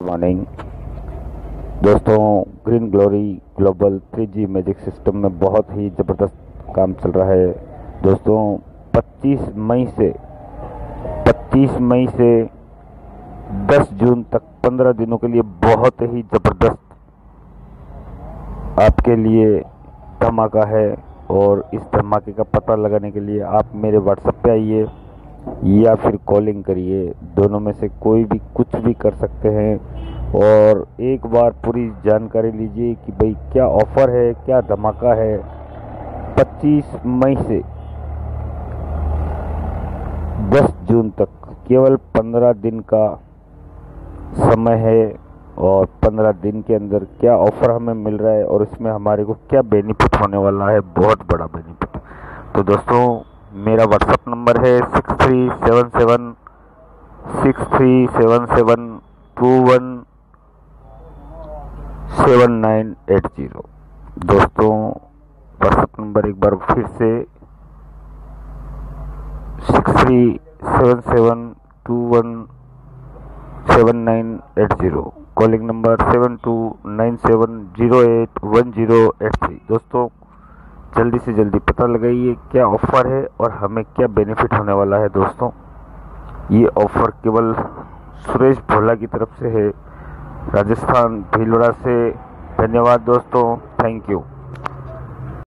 Morning दोस्तों green glory global 3G magic system में बहुत ही ज़बरदस्त काम चल रहा है। दोस्तों 25 मई से 25 मई से 10 जून तक 15 दिनों के लिए बहुत ही ज़बरदस्त आपके लिए धमाका है। और इस धमाके का पता लगाने के लिए आप मेरे व्हाट्सएप पे आइए। या फिर कॉलिंग करिए। दोनों में से कोई भी कुछ भी कर सकते हैं। और एक बार पूरी जानकारी लीजिए कि भाई क्या ऑफ़र है, क्या धमाका है। 25 मई से 10 जून तक केवल 15 दिन का समय है और 15 दिन के अंदर क्या ऑफ़र हमें मिल रहा है और इसमें हमारे को क्या बेनिफिट होने वाला है, बहुत बड़ा बेनिफिट तो दोस्तों मेरा व्हाट्सअप नंबर है six three seven seven six three seven seven two one seven nine eight zero दोस्तों व्हाट्सअप नंबर एक बार फिर से six three seven seven two one seven nine eight zero calling number seven two nine seven zero eight one zero eight three दोस्तों जल्दी से जल्दी पता लगाइए क्या ऑफ़र है और हमें क्या बेनिफिट होने वाला है दोस्तों। ये ऑफ़र केवल सुरेश भोला की तरफ़ से है। राजस्थान, भीलवाड़ा से। धन्यवाद दोस्तों। Thank you